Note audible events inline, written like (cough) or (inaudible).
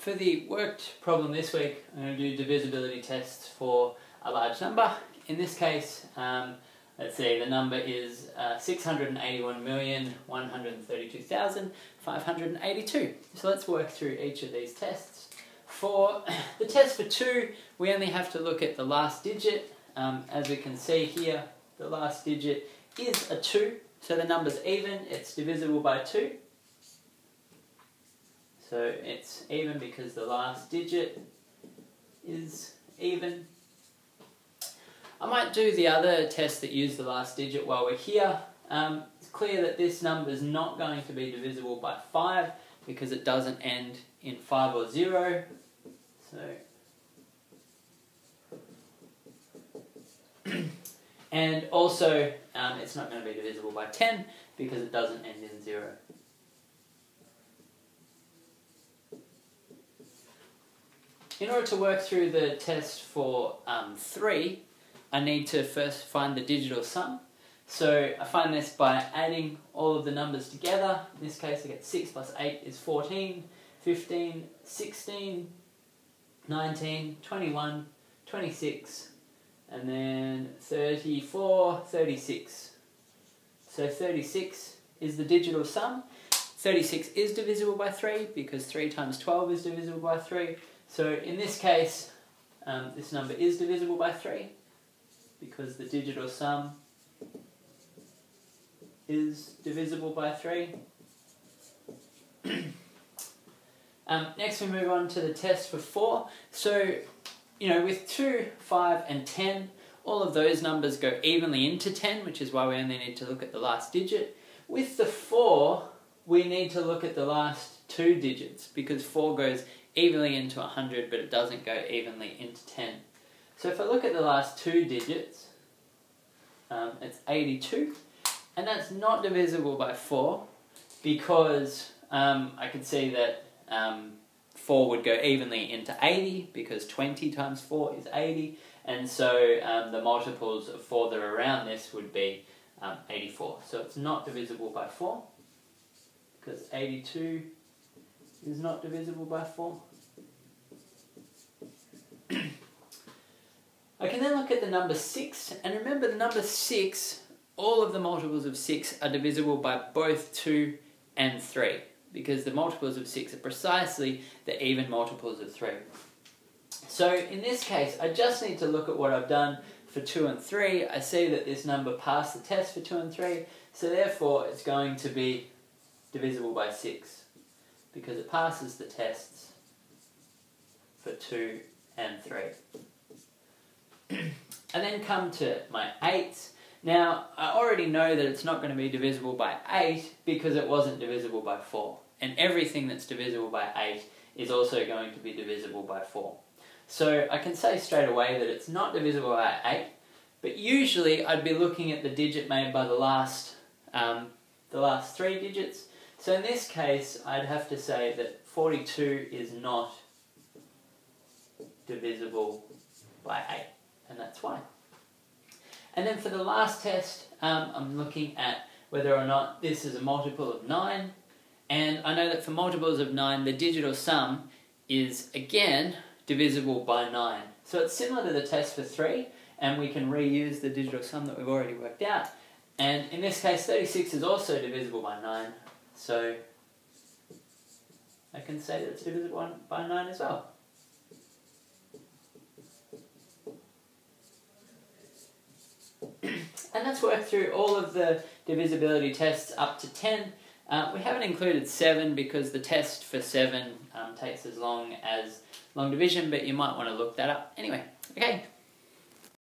For the worked problem this week, I'm going to do divisibility tests for a large number. In this case, um, let's see, the number is uh, 681,132,582. So let's work through each of these tests. For (coughs) the test for 2, we only have to look at the last digit. Um, as we can see here, the last digit is a 2, so the number's even, it's divisible by 2. So it's even because the last digit is even. I might do the other test that use the last digit while we're here. Um, it's clear that this number is not going to be divisible by 5 because it doesn't end in 5 or 0. So (clears throat) and also um, it's not going to be divisible by 10 because it doesn't end in 0. In order to work through the test for um, 3, I need to first find the digital sum. So I find this by adding all of the numbers together. In this case I get 6 plus 8 is 14, 15, 16, 19, 21, 26, and then 34, 36. So 36 is the digital sum. 36 is divisible by 3 because 3 times 12 is divisible by 3. So in this case, um, this number is divisible by 3 because the digital sum is divisible by 3. (coughs) um, next we move on to the test for 4. So, you know, with 2, 5 and 10, all of those numbers go evenly into 10, which is why we only need to look at the last digit. With the 4, we need to look at the last two digits because 4 goes evenly into 100, but it doesn't go evenly into 10. So if I look at the last two digits, um, it's 82, and that's not divisible by 4 because um, I could see that um, 4 would go evenly into 80 because 20 times 4 is 80, and so um, the multiples of 4 that are around this would be um, 84. So it's not divisible by 4 because 82 is not divisible by 4. (clears throat) I can then look at the number 6, and remember the number 6, all of the multiples of 6 are divisible by both 2 and 3, because the multiples of 6 are precisely the even multiples of 3. So in this case, I just need to look at what I've done for 2 and 3. I see that this number passed the test for 2 and 3, so therefore it's going to be divisible by 6 because it passes the tests for 2 and 3. (clears throat) I then come to my 8s. Now, I already know that it's not going to be divisible by 8 because it wasn't divisible by 4. And everything that's divisible by 8 is also going to be divisible by 4. So I can say straight away that it's not divisible by 8, but usually I'd be looking at the digit made by the last, um, the last three digits, so in this case, I'd have to say that 42 is not divisible by 8, and that's why. And then for the last test, um, I'm looking at whether or not this is a multiple of 9, and I know that for multiples of 9, the digital sum is, again, divisible by 9. So it's similar to the test for 3, and we can reuse the digital sum that we've already worked out. And in this case, 36 is also divisible by 9, so I can say that it's divisible by 9 as well. (clears throat) and let's work through all of the divisibility tests up to 10. Uh, we haven't included 7 because the test for 7 um, takes as long as long division, but you might want to look that up. Anyway, okay,